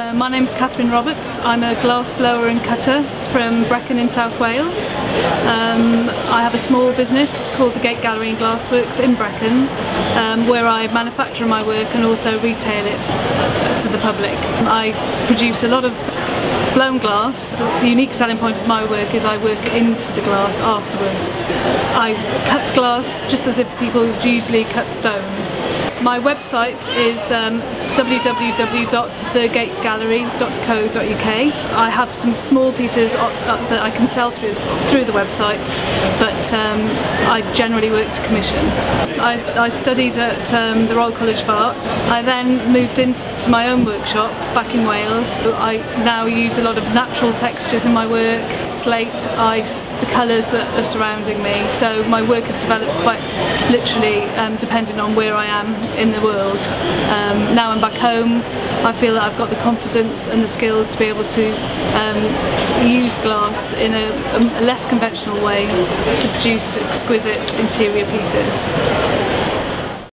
Uh, my name's Kathryn Roberts. I'm a glass blower and cutter from Brecon in South Wales. Um, I have a small business called the Gate Gallery and Glassworks in Brecon um, where I manufacture my work and also retail it to the public. I produce a lot of blown glass. The unique selling point of my work is I work into the glass afterwards. I cut glass just as if people usually cut stone. My website is um, www.thegategallery.co.uk. I have some small pieces up that I can sell through through the website, but um, I generally work to commission. I, I studied at um, the Royal College of Art. I then moved into my own workshop back in Wales. I now use a lot of natural textures in my work, slate, ice, the colours that are surrounding me. So my work has developed quite literally um, depending on where I am in the world. Um, now I'm back home, I feel that I've got the confidence and the skills to be able to um, use glass in a, a less conventional way to produce exquisite interior pieces.